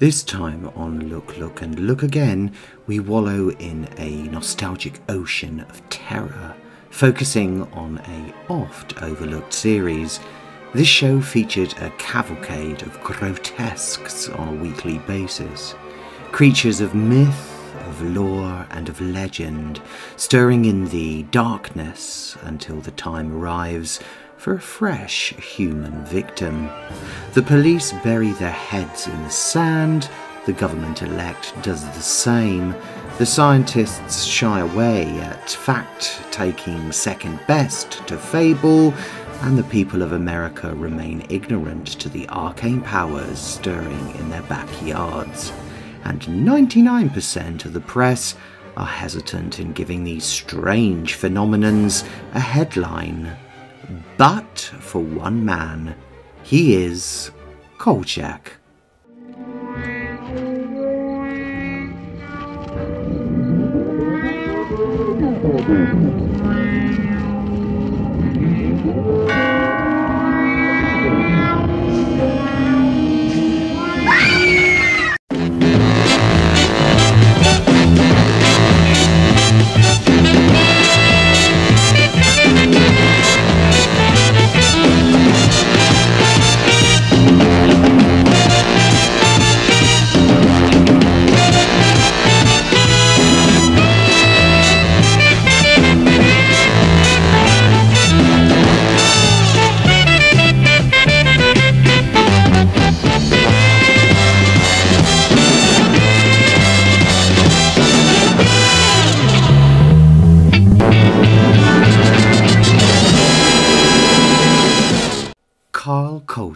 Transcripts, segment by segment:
This time on Look, Look and Look Again, we wallow in a nostalgic ocean of terror, focusing on a oft overlooked series. This show featured a cavalcade of grotesques on a weekly basis. Creatures of myth, of lore, and of legend, stirring in the darkness until the time arrives for a fresh human victim. The police bury their heads in the sand, the government elect does the same, the scientists shy away at fact, taking second best to fable, and the people of America remain ignorant to the arcane powers stirring in their backyards. And 99% of the press are hesitant in giving these strange phenomenons a headline but for one man. He is Kolchak.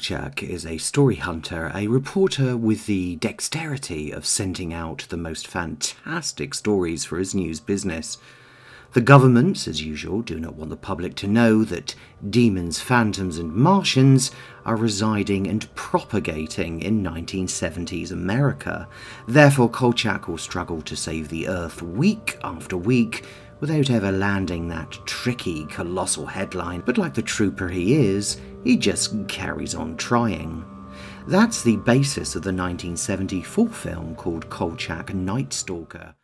Kolchak is a story hunter, a reporter with the dexterity of sending out the most fantastic stories for his news business. The governments, as usual, do not want the public to know that demons, phantoms, and Martians are residing and propagating in 1970s America. Therefore, Kolchak will struggle to save the Earth week after week without ever landing that tricky, colossal headline, but like the trooper he is, he just carries on trying. That's the basis of the 1974 film called Kolchak Night Stalker.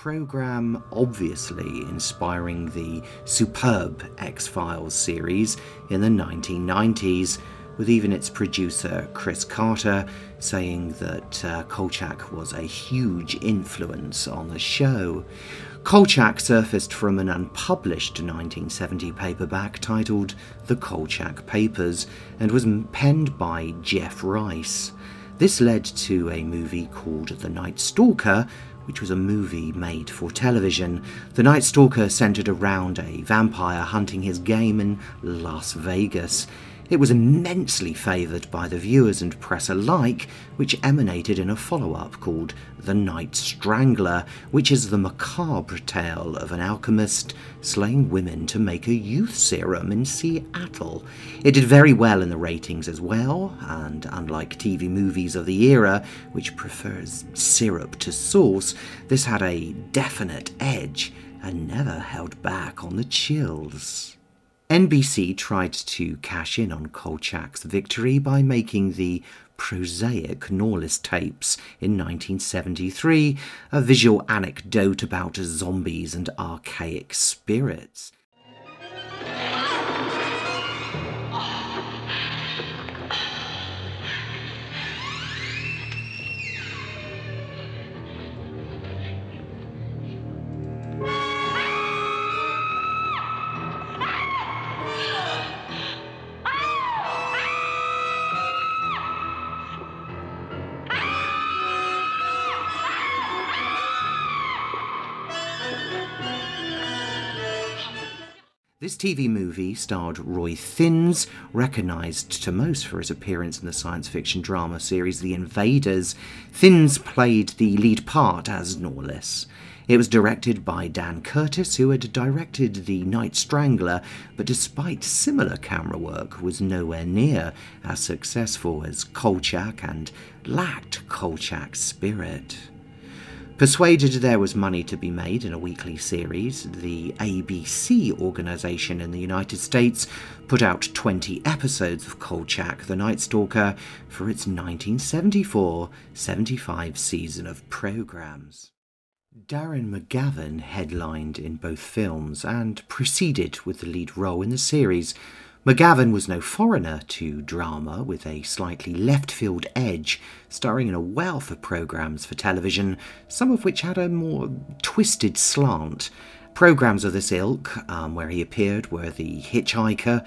Program obviously inspiring the superb X Files series in the 1990s, with even its producer Chris Carter saying that uh, Kolchak was a huge influence on the show. Kolchak surfaced from an unpublished 1970 paperback titled The Kolchak Papers and was penned by Jeff Rice. This led to a movie called The Night Stalker, which was a movie made for television. The Night Stalker centered around a vampire hunting his game in Las Vegas. It was immensely favoured by the viewers and press alike, which emanated in a follow up called The Night Strangler, which is the macabre tale of an alchemist slaying women to make a youth serum in Seattle. It did very well in the ratings as well, and unlike TV movies of the era, which prefers syrup to sauce, this had a definite edge and never held back on the chills. NBC tried to cash in on Kolchak's victory by making the prosaic Norliss tapes in 1973 a visual anecdote about zombies and archaic spirits. This TV movie starred Roy Thinnes, recognised to most for his appearance in the science fiction drama series The Invaders. Thinnes played the lead part as Norliss. It was directed by Dan Curtis, who had directed The Night Strangler, but despite similar camera work, was nowhere near as successful as Kolchak and lacked Kolchak's spirit. Persuaded there was money to be made in a weekly series, the ABC organisation in the United States put out 20 episodes of Kolchak the Night Stalker for its 1974 75 season of programmes. Darren McGavin headlined in both films and proceeded with the lead role in the series, McGavin was no foreigner to drama, with a slightly left field edge, starring in a wealth of programmes for television, some of which had a more twisted slant. Programmes of this ilk, um, where he appeared, were The Hitchhiker,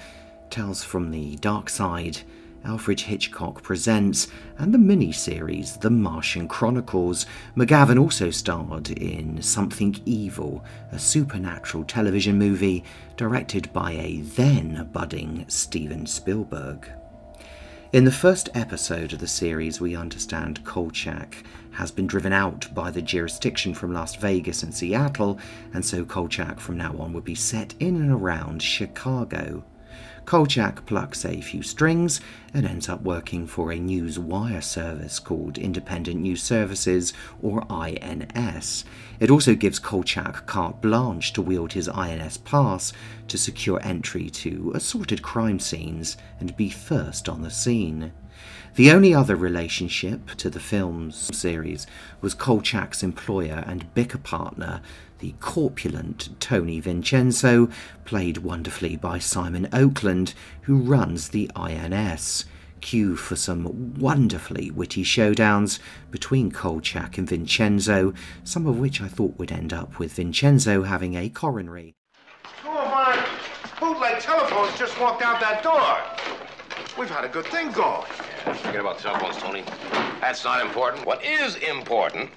Tales from the Dark Side, Alfred Hitchcock Presents, and the mini-series The Martian Chronicles. McGavin also starred in Something Evil, a supernatural television movie directed by a then budding Steven Spielberg. In the first episode of the series, we understand Kolchak has been driven out by the jurisdiction from Las Vegas and Seattle, and so Kolchak from now on would be set in and around Chicago. Kolchak plucks a few strings and ends up working for a news wire service called Independent News Services, or INS. It also gives Kolchak carte blanche to wield his INS pass to secure entry to assorted crime scenes and be first on the scene. The only other relationship to the film's series was Kolchak's employer and bicker partner, the corpulent Tony Vincenzo, played wonderfully by Simon Oakland, who runs the INS. Cue for some wonderfully witty showdowns between Kolchak and Vincenzo, some of which I thought would end up with Vincenzo having a coronary. Two of our bootleg telephones just walked out that door. We've had a good thing going. Forget about the telephones, Tony. That's not important. What is important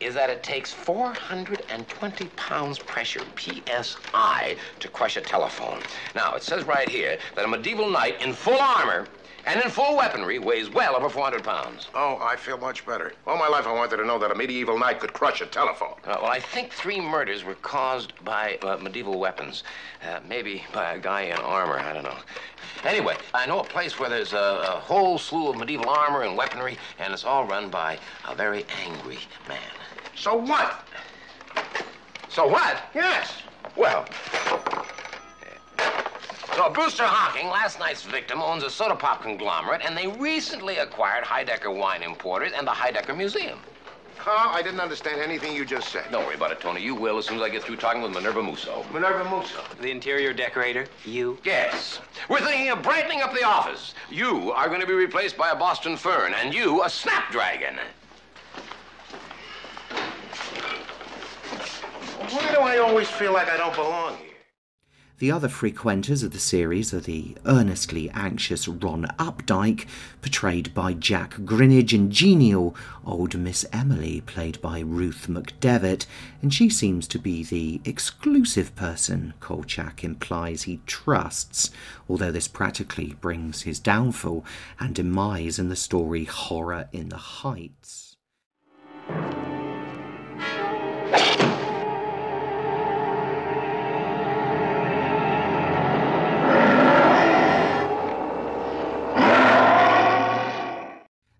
is that it takes 420 pounds pressure, PSI, to crush a telephone. Now, it says right here that a medieval knight in full armor and in full weaponry weighs well over 400 pounds. Oh, I feel much better. All my life I wanted to know that a medieval knight could crush a telephone. Uh, well, I think three murders were caused by uh, medieval weapons. Uh, maybe by a guy in armor, I don't know. Anyway, I know a place where there's a, a whole slew of medieval armor and weaponry, and it's all run by a very angry man. So what? So what? Yes. Well, so Brewster Hocking, last night's victim, owns a soda pop conglomerate, and they recently acquired Heidecker Wine Importers and the Heidecker Museum. Huh? I didn't understand anything you just said. Don't worry about it, Tony. You will as soon as I get through talking with Minerva Musso. Minerva Musso. The interior decorator? You? Yes. We're thinking of brightening up the office. You are going to be replaced by a Boston Fern, and you a Snapdragon. Why do I always feel like I don't belong here? The other frequenters of the series are the earnestly anxious Ron Updike, portrayed by Jack Grinnage, and genial old Miss Emily, played by Ruth McDevitt, and she seems to be the exclusive person Kolchak implies he trusts, although this practically brings his downfall and demise in the story Horror in the Heights.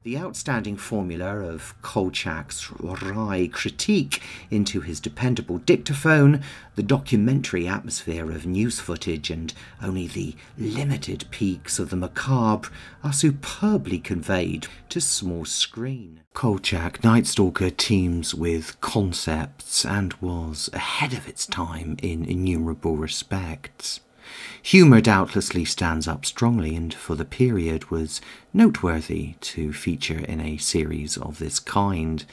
The outstanding formula of Kolchak's wry critique into his dependable dictaphone, the documentary atmosphere of news footage, and only the limited peaks of the macabre are superbly conveyed to small screen. Kolchak Night Stalker teams with concepts and was ahead of its time in innumerable respects. Humour doubtlessly stands up strongly and for the period was noteworthy to feature in a series of this kind.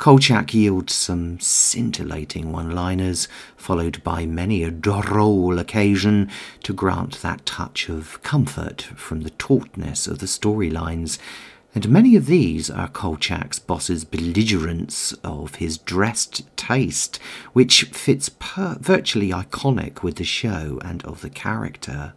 Kolchak yields some scintillating one liners, followed by many a droll occasion to grant that touch of comfort from the tautness of the storylines. And many of these are Kolchak's boss's belligerence of his dressed taste, which fits per- virtually iconic with the show and of the character.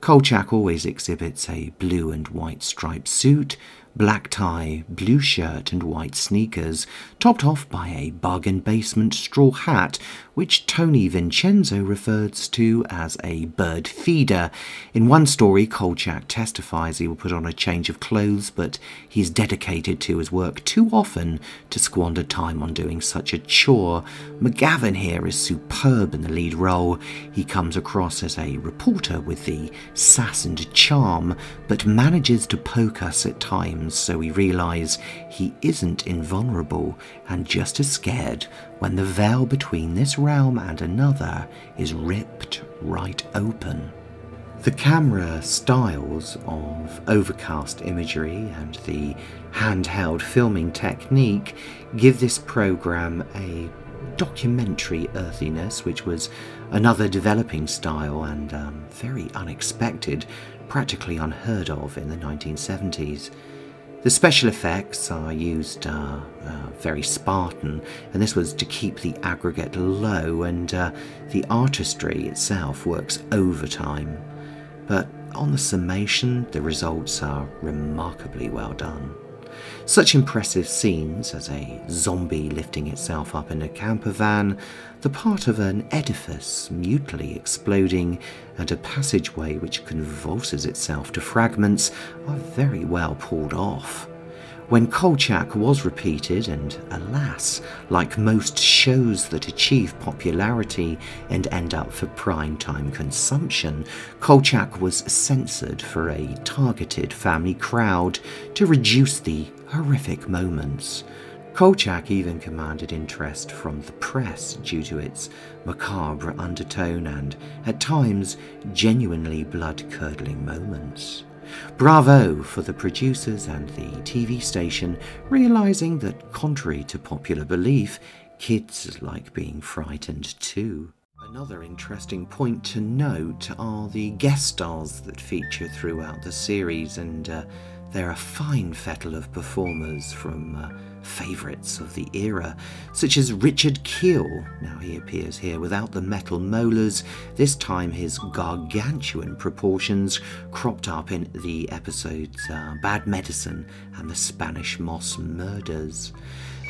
Kolchak always exhibits a blue and white striped suit, black tie, blue shirt, and white sneakers, topped off by a bargain basement straw hat, which Tony Vincenzo refers to as a bird feeder. In one story, Kolchak testifies he will put on a change of clothes, but he's dedicated to his work too often to squander time on doing such a chore. McGavin here is superb in the lead role. He comes across as a reporter with the sass and charm, but manages to poke us at times so we realise he isn't invulnerable and just as scared when the veil between this realm and another is ripped right open. The camera styles of overcast imagery and the handheld filming technique give this program a documentary earthiness, which was another developing style and um, very unexpected, practically unheard of in the 1970s. The special effects are used uh, uh, very Spartan, and this was to keep the aggregate low, and uh, the artistry itself works overtime. But on the summation, the results are remarkably well done. Such impressive scenes as a zombie lifting itself up in a camper van, the part of an edifice mutely exploding, and a passageway which convulses itself to fragments are very well pulled off. When Kolchak was repeated, and alas, like most shows that achieve popularity and end up for prime time consumption, Kolchak was censored for a targeted family crowd to reduce the horrific moments. Kolchak even commanded interest from the press due to its macabre undertone and, at times, genuinely blood curdling moments. Bravo for the producers and the TV station realizing that, contrary to popular belief, kids like being frightened too. Another interesting point to note are the guest stars that feature throughout the series, and uh, they're a fine fettle of performers from uh, favourites of the era, such as Richard Kiel. Now he appears here without the metal molars, this time his gargantuan proportions cropped up in the episodes uh, Bad Medicine and the Spanish Moss Murders.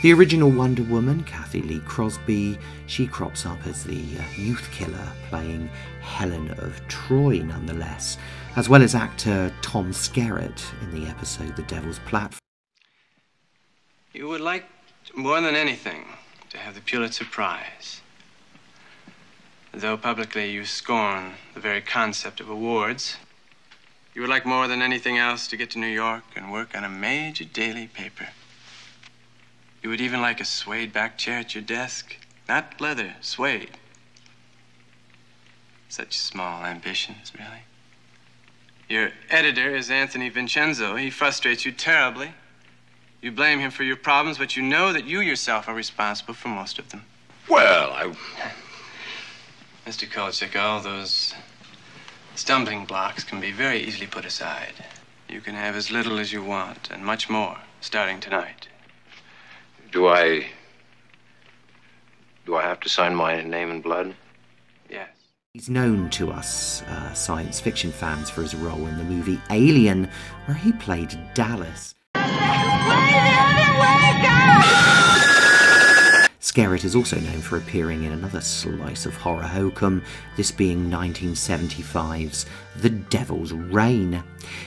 The original Wonder Woman, Cathy Lee Crosby, she crops up as the uh, youth killer, playing Helen of Troy nonetheless, as well as actor Tom Skerritt in the episode The Devil's Platform. You would like, more than anything, to have the Pulitzer Prize. Though publicly you scorn the very concept of awards, you would like more than anything else to get to New York and work on a major daily paper. You would even like a suede back chair at your desk. Not leather, suede. Such small ambitions, really. Your editor is Anthony Vincenzo. He frustrates you terribly. You blame him for your problems, but you know that you yourself are responsible for most of them. Well, I. Mr. Kolchak, all those stumbling blocks can be very easily put aside. You can have as little as you want, and much more, starting tonight. Do I. Do I have to sign my name in blood? He's known to us uh, science fiction fans for his role in the movie Alien, where he played Dallas. Skerritt is also known for appearing in another slice of horror hokum, this being 1975's The Devil's Rain.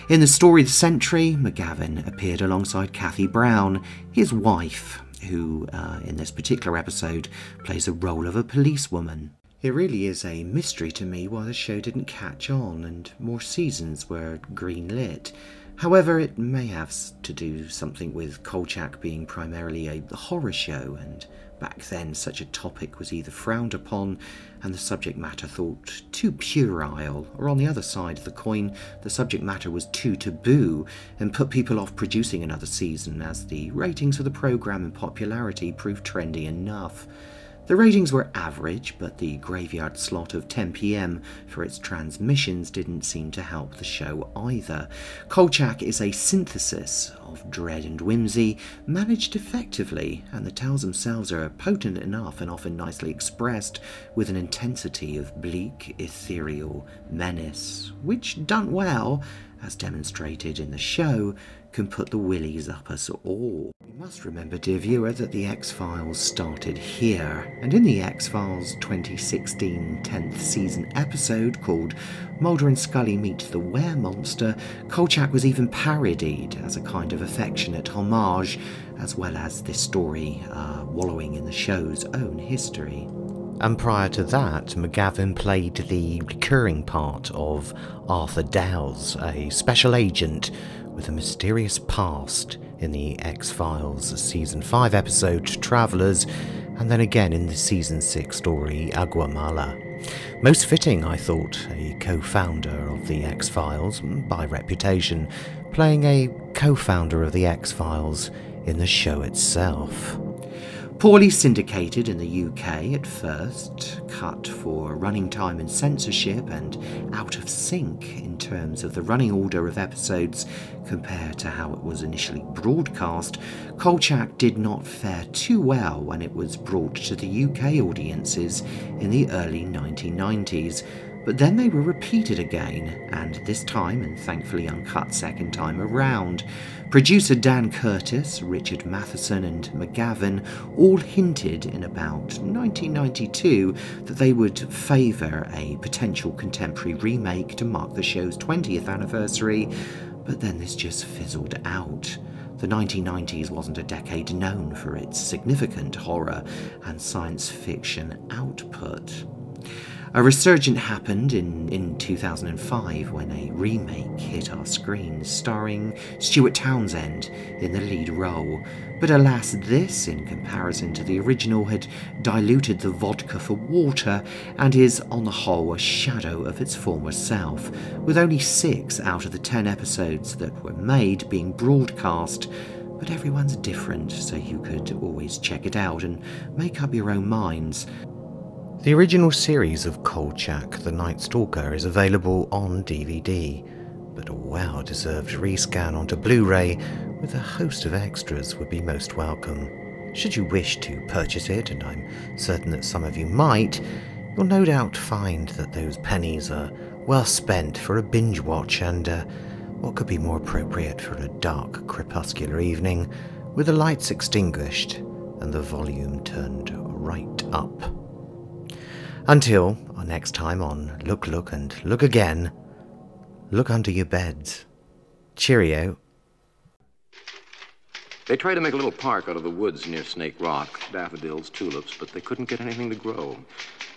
In the story the Sentry, McGavin appeared alongside Kathie Browne, his wife, who, uh, in this particular episode, plays the role of a policewoman. It really is a mystery to me why the show didn't catch on and more seasons were greenlit. However, it may have to do something with Kolchak being primarily a horror show, and back then such a topic was either frowned upon and the subject matter thought too puerile, or on the other side of the coin, the subject matter was too taboo and put people off producing another season as the ratings of the programme and popularity proved trendy enough. The ratings were average, but the graveyard slot of 10pm for its transmissions didn't seem to help the show either. Kolchak is a synthesis of dread and whimsy, managed effectively, and the tales themselves are potent enough and often nicely expressed with an intensity of bleak, ethereal menace, which, done well, as demonstrated in the show, can put the willies up us all. You must remember, dear viewer, that the X Files started here, and in the X Files 2016 10th season episode called Mulder and Scully Meet the Were Monster, Kolchak was even parodied as a kind of affectionate homage, as well as this story uh, wallowing in the show's own history. And prior to that, McGavin played the recurring part of Arthur Dales, a special agent with a mysterious past in the X Files Season 5 episode Travellers, and then again in the Season 6 story Agua Mala. Most fitting, I thought, a co founder of the X Files, by reputation, playing a co founder of the X Files in the show itself. Poorly syndicated in the UK at first, cut for running time and censorship, and out of sync in terms of the running order of episodes compared to how it was initially broadcast, Kolchak did not fare too well when it was brought to the UK audiences in the early 1990s but then they were repeated again, and this time, and thankfully uncut second time around. Producer Dan Curtis, Richard Matheson, and McGavin all hinted in about 1992 that they would favour a potential contemporary remake to mark the show's 20th anniversary, but then this just fizzled out. The 1990s wasn't a decade known for its significant horror and science fiction output. A resurgence happened in, in 2005 when a remake hit our screens starring Stuart Townsend in the lead role. But alas, this, in comparison to the original, had diluted the vodka for water and is, on the whole, a shadow of its former self, with only six out of the ten episodes that were made being broadcast but everyone's different, so you could always check it out and make up your own minds. The original series of Kolchak, The Night Stalker, is available on DVD, but a well deserved rescan onto Blu ray with a host of extras would be most welcome. Should you wish to purchase it, and I'm certain that some of you might, you'll no doubt find that those pennies are well spent for a binge watch and uh, what could be more appropriate for a dark, crepuscular evening with the lights extinguished and the volume turned right up. Until our next time on Look, Look, and Look Again, look under your beds. Cheerio. They tried to make a little park out of the woods near Snake Rock daffodils, tulips, but they couldn't get anything to grow.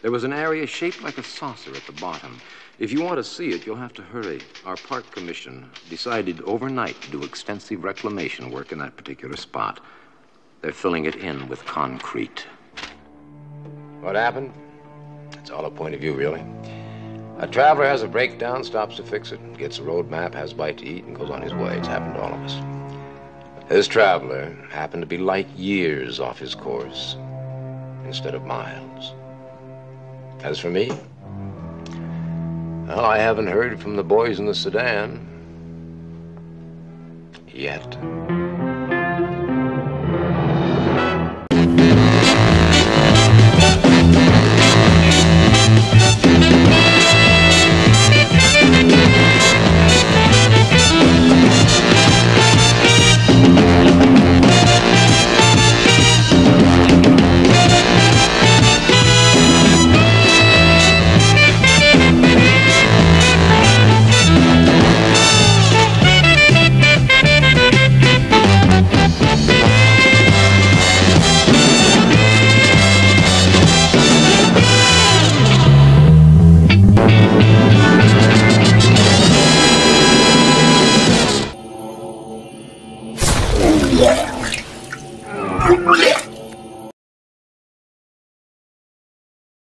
There was an area shaped like a saucer at the bottom. If you want to see it, you'll have to hurry. Our park commission decided overnight to do extensive reclamation work in that particular spot. They're filling it in with concrete. What happened? It's all a point of view, really. A traveler has a breakdown, stops to fix it, gets a road map, has a bite to eat, and goes on his way. It's happened to all of us. This traveler happened to be light years off his course instead of miles. As for me, well, I haven't heard from the boys in the sedan yet.